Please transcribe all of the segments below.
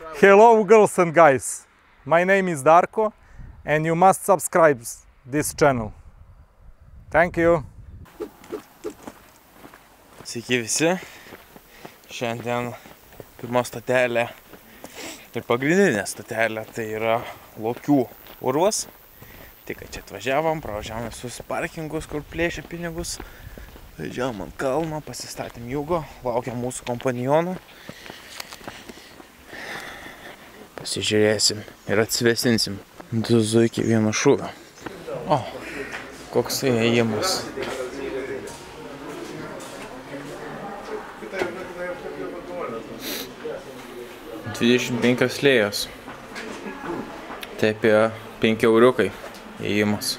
Hello, girls and guys. My name is Darko, and you must subscribe this channel. Thank you. Sveiki visi. Šiandien pirma stotelė ir pagrindinė stotelė tai yra Lokių urvas. Tik čia atvažiavom, pravažiavom visus parkingus, kur plėšia pinigus. Važiavom ant kalno, pasistatėm jugo, laukiam mūsų kompanionų. Pasižiūrėsim ir atsivesinsim du zuikį vienu šūviu. O, koks įėjimas. Dvidešimt penkios lėjos. Tai apie penki euriukai įėjimas.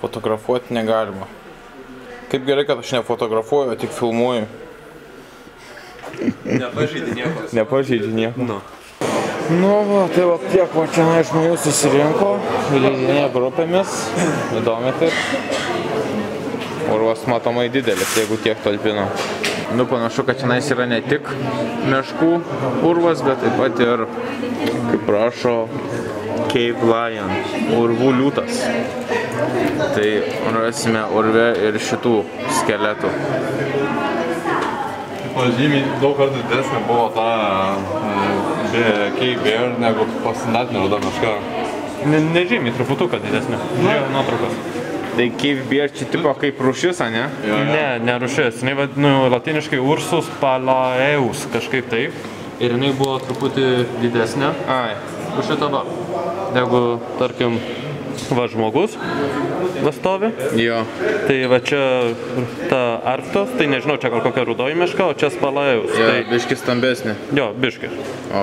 Fotografuoti negalima. Kaip gerai, kad aš nefotografuoju, tik filmuoju. Nepažydė nieko. Nepažeidži nieko. Nu. Nu, va, tai va tiek va čia žmonių susirinko, leidinė grupėmis, įdomi taip. Urvas matomai didelis, jeigu tiek talpina. Nu, panašu, kad čia yra ne tik meškų urvas, bet taip pat ir, kaip rašo, Cave Lion, urvų liūtas. Tai rasime urve ir šitų skeletų. Pažymiai daug kartų didesnė buvo ta e, Key Bear negu pasindatinė ruda meška. Ne, nežymiai, truputuką didesnė. Žiūrėjau nuotraukas. Tai Cave Bear čia tipo kaip rūšis, a ne? Ne, ne rušis. Jinai vadinu latiniškai Ursus palaeus, kažkaip taip. Ir jinai buvo truputį didesnė Ai. už šitą va. Negu, tarkim, va žmogus va stovi. Jo. Tai va čia ta arktos, tai nežinau, čia gal kokia rudoji meška, o čia spalaeus. Jo, Tai, biškis stambesnė. jo, biški.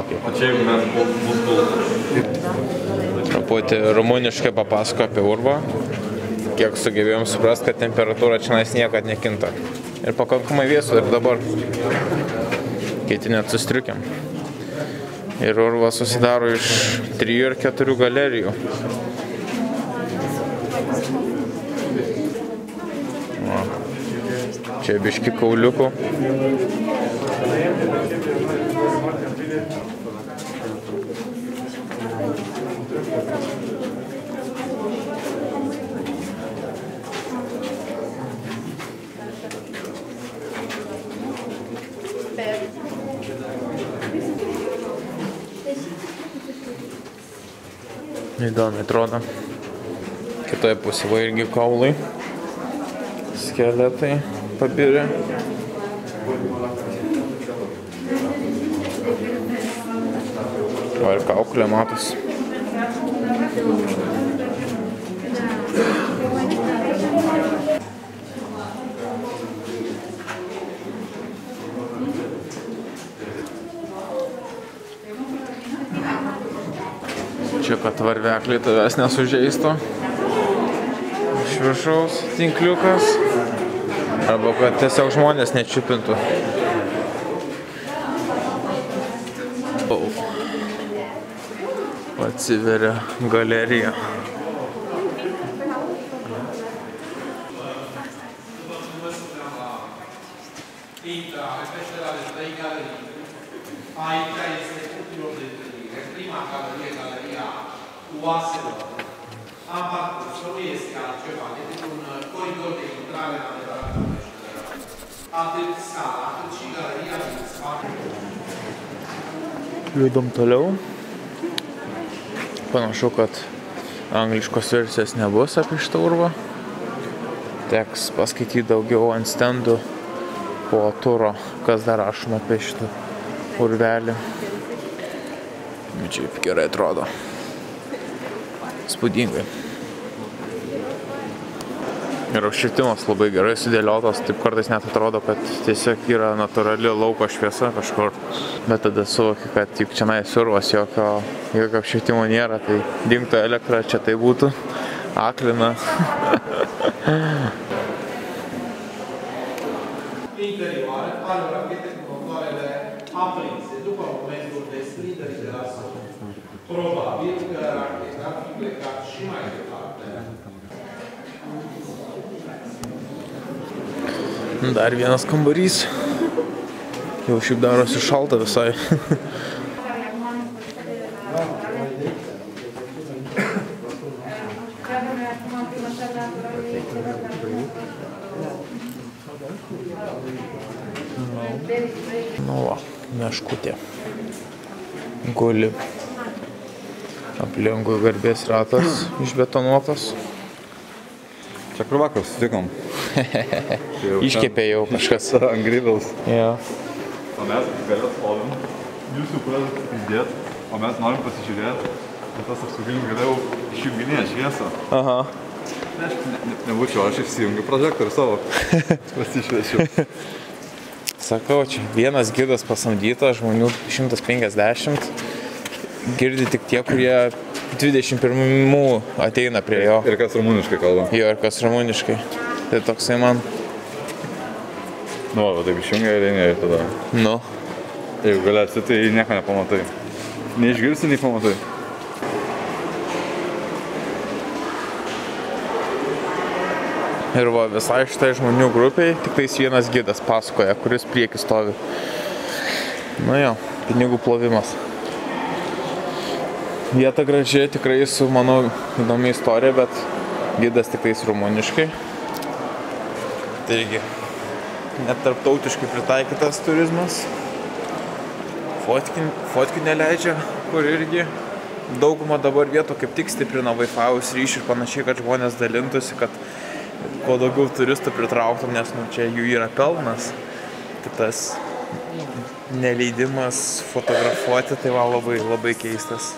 Okay. O čia jeigu mes būtų Truputį rumuniškai papasako apie urvą. Kiek sugebėjom suprasti, kad temperatūra čia niekad nekinta. Ir pakankamai vėsų ir dabar. Kiti net sustriukiam. Ir urvas susidaro iš trijų ir keturių galerijų. Čia biški kauliukų. Įdomi atrodo. Kitoje pusėje irgi kaulai. Skeletai pabirė. Va ir kaukulė matos. Čia, kad varvekliai tavęs nesužeistų. Iš viršaus tinkliukas. Arba kad tiesiog žmonės nečiupintų. O. Atsiveria galerija. Oaselor. Am parcurs, este altceva decât un uh, coridor de intrare peșteră. Judam toliau. Panašu, kad angliškos versijos nebus apie šitą urvą. Teks paskaityti daugiau ant stendų po turo, kas dar rašoma apie šitą urvelį. Čia gerai atrodo. Spūdingai. Ir apšvietimas labai gerai sudėliotas, taip kartais net atrodo, kad tiesiog yra natūrali lauko šviesa kažkur. Bet tada suvoki, kad juk čia survas, jokio, jokio apšvietimo nėra, tai dingtų elektra, čia tai būtų aklina. interioare, panoramete cu motoarele aprinse după momentul desprinderii de la sol. Probabil Dar vienas kambarys. Jau šiaip darosi šalta visai. Nu va, meškutė. Guli. Aplinkui garbės ratas išbetonuotas. Čia kur vakar sutikom. Iškepė jau kažkas. Ant grybels. Jo. O mes gale stovim. Jūs jau pradedat įdėt, o mes norim pasižiūrėti. Ir tas apsauginis galėjau išjunginėti šviesą. Aha. Ne, aš ne, ne, nebūčiau, aš išsijungiu prožektorių savo. Pasišviečiu. Sakau, čia vienas gidas pasamdytas, žmonių 150. Girdi tik tie, kurie 21 ateina prie jo. Ir kas rumuniškai kalba. Jo, ir kas rumuniškai. Tai toksai man, Nu, va, taip išjungia eina ir tada. nu, Jeigu galėsi, tai nieko nepamatai. Neišgirsi, nei pamatai. Ir va, visai šitai žmonių grupiai tik tais vienas gidas pasakoja, kuris prieki stovi. Nu jo, pinigų plovimas. Vieta graži, tikrai su mano įdomi istorija, bet gidas tik tais rumuniškai. Taigi, net tarptautiškai pritaikytas turizmas. Fotkin, fotkin neleidžia, kur irgi dauguma dabar vietų kaip tik stiprina Wi-Fi ryšį ir panašiai, kad žmonės dalintųsi, kad kuo daugiau turistų pritrauktum, nes nu, čia jų yra pelnas. Tai tas neleidimas fotografuoti, tai va labai, labai keistas.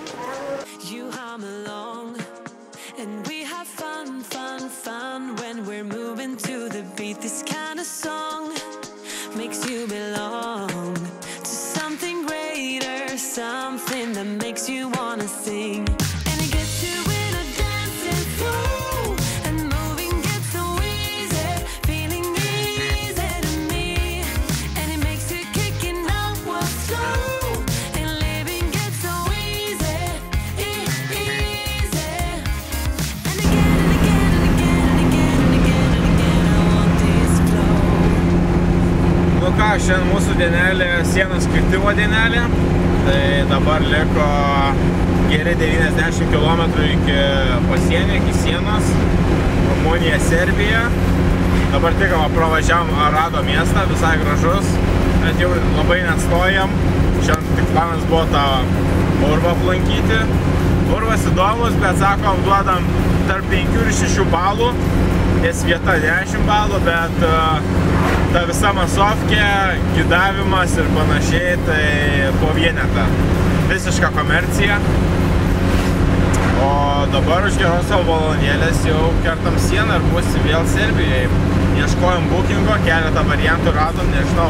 Šiandien mūsų dienelė, sienos kirtimo dienelė. Tai dabar liko geri 90 km iki pasienio, iki sienos. Rumunija, Serbija. Dabar tik va, pravažiavam Arado miestą, visai gražus. Bet jau labai nestojam. Šiandien tik planas buvo tą urvą aplankyti. Urvas įdomus, bet sakom, duodam tarp 5 ir 6 balų. Ties vieta 10 balų, bet uh, ta visa masovkė, gidavimas ir panašiai, tai po vienetą. Visiška komercija. O dabar už geros savo valandėlės jau kertam sieną ir būsim vėl Serbijai. Ieškojom bookingo, keletą variantų radom, nežinau,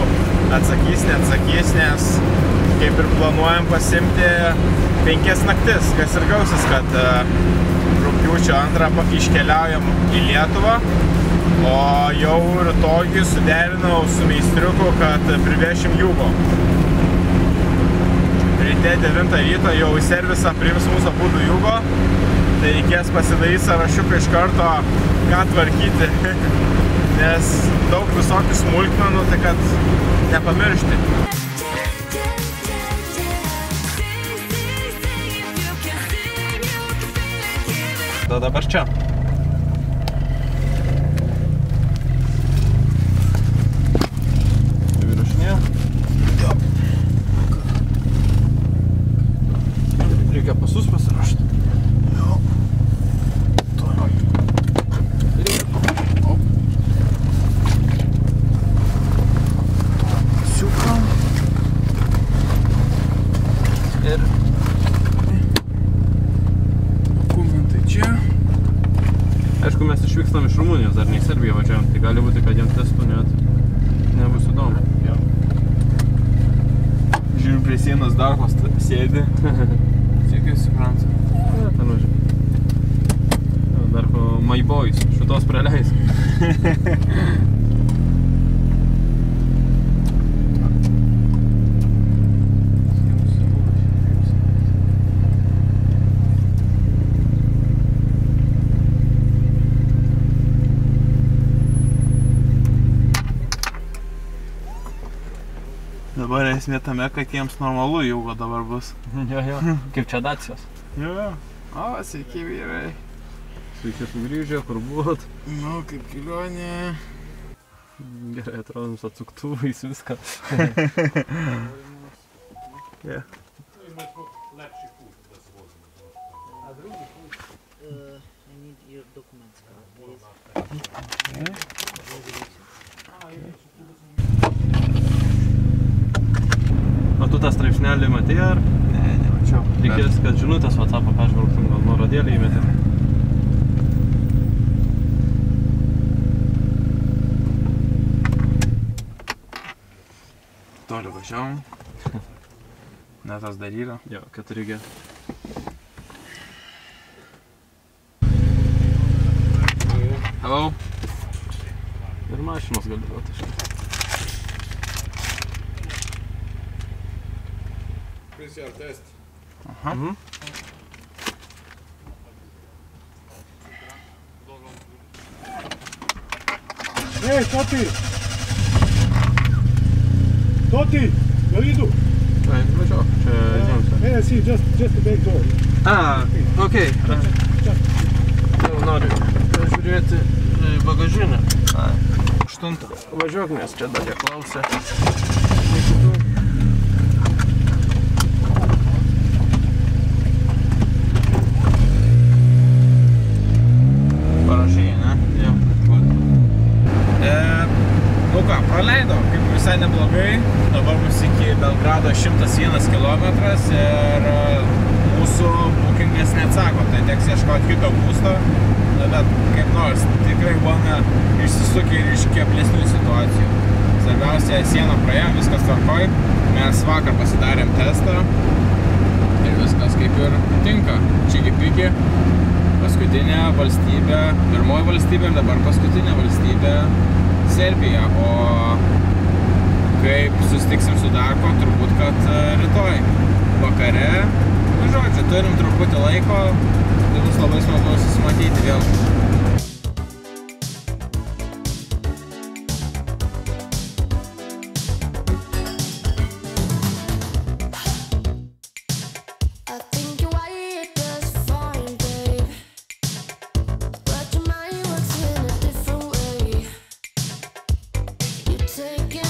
atsakys, neatsakys, nes kaip ir planuojam pasimti penkias naktis, kas ir gausis, kad e, rūpiučio antrą iškeliaujam į Lietuvą, o jau rytoj suderinau su meistriuku, kad privešim jūgo. Ryte 9 ryto jau į servisą priims mūsų abudu jūgo, tai reikės pasidaryti sąrašiuką iš karto, ką tvarkyti, nes daug visokių smulkmenų, tai kad nepamiršti. Sing, sing, sing, if you can sing, you can feel it, give it. Tada dabar čia. Įrašinė. Reikia pasus pasirašyti. Ir dokumentai čia. Aišku, mes išvykstam iš Rumunijos, dar ne į Serbiją važiavam, tai gali būti, kad jiem testų net nebus įdomu. Žiūrim prie sienos darbas sėdi. Tikiai suprantu. Ja, ten važiuoju. Dar My Boys, šitos praleis. Dabar esmė tame, kad jiems normalu jau dabar bus. Jo, jo. Kaip čia dacijos. Jo, jo. O, sveiki vyrai. Sveiki sugrįžę, kur buvot. Nu, kaip kelionė. Gerai atrodo, su atsuktuvais viską. I need your documents card, please. O tą straipsnelį matei ar? Ne, nemačiau. Reikės, kad žinutės WhatsApp peržvelgtum, gal nuorodėlį įmetėm. Toliau važiavom. Netas dar yra. Jo, 4G. Hello. Ir mašinos gali duoti. PCR-тест. Ага. Угу. Эй, кто ты? Кто ты? А, я иду. Эй, ну что, Эй, э, си, just, just the back door. А, окей. Надо. Перевіряти багажини. Штунта. Важок не стріда, я клався. Valstybė, pirmoji valstybė ir dabar paskutinė valstybė Serbija. O kaip sustiksim su Darko, turbūt, kad e, rytoj vakare. Nu, žodžiu, turim truputį laiko, tai bus labai smagu susimatyti vėl.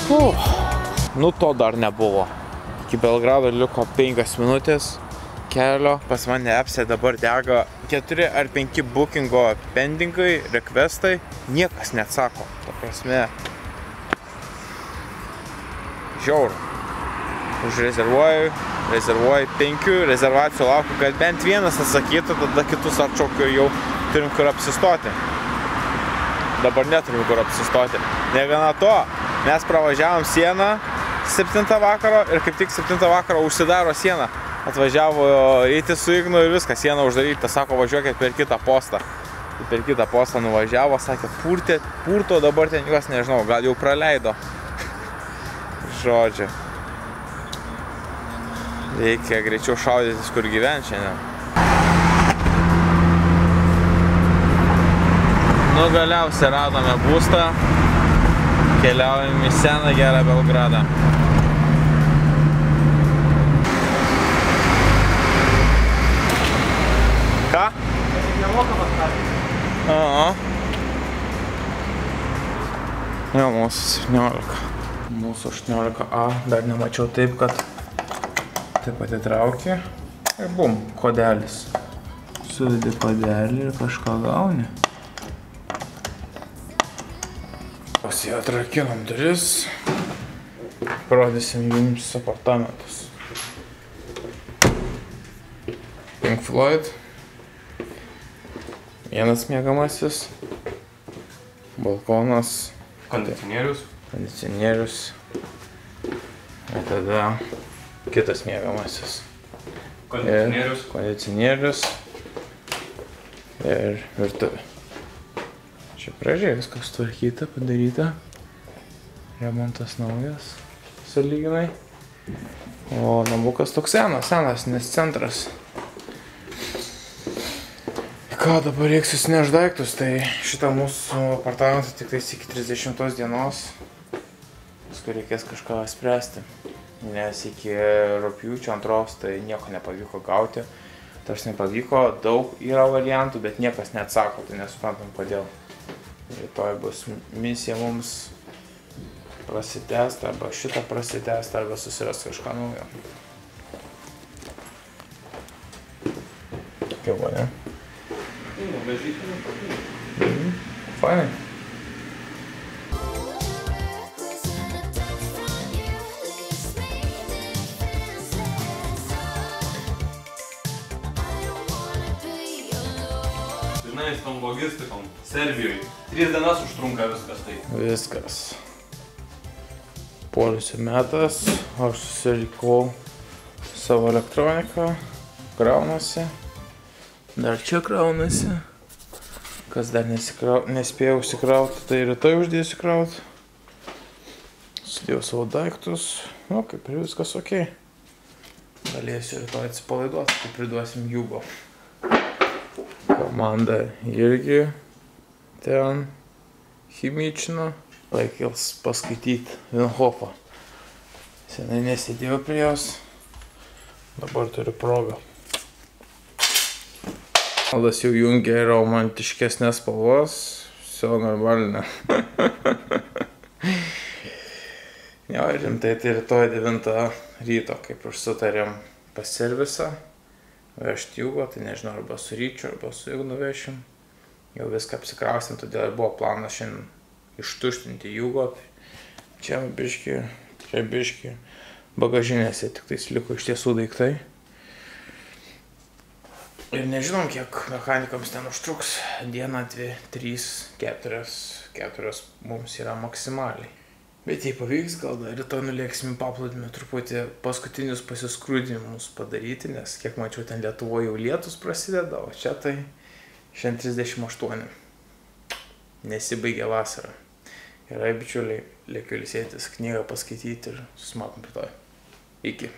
Me Nu to dar nebuvo. Iki Belgrado liko 5 minutės kelio. Pas mane apsė dabar dega 4 ar 5 bookingo pendingai, requestai. Niekas neatsako. Ta prasme. Žiauru. Užrezervuoju, rezervuoju 5 rezervacijų laukiu, kad bent vienas atsakytų, tada kitus atšaukiu jau turim kur apsistoti. Dabar neturim kur apsistoti. Negana to, mes pravažiavom sieną 7 vakaro ir kaip tik 7 vakaro užsidaro siena. Atvažiavo eiti su Ignu ir viskas, siena uždaryta, sako važiuokit per kitą postą. Per kitą postą nuvažiavo, sakė, purtė, purto dabar ten juos nežinau, gal jau praleido. Žodžiu. Reikia greičiau šaudytis, kur gyventi šiandien. Nu galiausiai radome būstą, keliaujam į seną gerą Belgradą. Ką? Aha. Jo, mūsų 17. Mūsų 18A dar nemačiau taip, kad taip atitraukė ir bum, kodelis. Sudedi kodelį ir kažką gauni. Pasiatrakinom duris. Parodysim jums apartamentus. Pink Floyd. Vienas mėgamasis. Balkonas. Kondicionierius. Kondicionierius. Ir tada kitas mėgamasis. Kondicionierius. Kondicionierius. Ir virtuvė. Čia pražiai viskas tvarkyta, padaryta. Remontas naujas, saliginai. O namukas toks senas, senas, nes centras. Ką dabar reiks susineš daiktus, tai šitą mūsų apartamentą tik tais iki 30 dienos. Paskui reikės kažką spręsti. nes iki rūpjūčio antros tai nieko nepavyko gauti. Tas nepavyko, daug yra variantų, bet niekas neatsako, tai nesuprantam kodėl. Rytoj bus misija mums prasitęsti, arba šitą prasitęsti, arba susirasti kažką naujo. Kaip buvo, ne? Fainai. Logistikom. Serbijoje. Tris dienas užtrunka viskas tai. Viskas. Polisio metas, aš susirikau savo elektroniką, kraunasi, dar čia kraunasi, kas dar nesikrau, nespėjau užsikrauti, tai rytoj uždėsiu krauti. Sudėjau savo daiktus, nu kaip ir viskas ok. Galėsiu rytoj atsipalaiduoti, kai priduosim Jugo Komanda irgi ten chimičino. Laikils paskaityti Vinhofą. Senai nesėdėjau prie jos. Dabar turiu progą. Aldas jau jungia romantiškesnės spalvos. Все нормально. jo, rimtai tai rytoj 9 ryto, kaip ir sutarėm pas servisą. Vežti jūgo, tai nežinau, arba su ryčiu, arba su jūgu nuvešim. Jau viską apsikrausim, todėl ir buvo planas šiandien ištuštinti jūgo. Čia biški, čia biški. Bagažinėse tik tais liko iš tiesų daiktai. Ir nežinom, kiek mechanikams ten užtruks. Dieną, dvi, trys, keturias, keturias mums yra maksimaliai. Bet jei pavyks, gal rytoj nulėksim į paplūdimį truputį paskutinius pasiskrūdinimus padaryti, nes kiek mačiau ten Lietuvoje jau lietus prasideda, o čia tai šiandien 38. Nesibaigia vasara. Gerai, bičiuliai, lėkiu lisėtis, knygą paskaityti ir susimatom rytoj. Iki.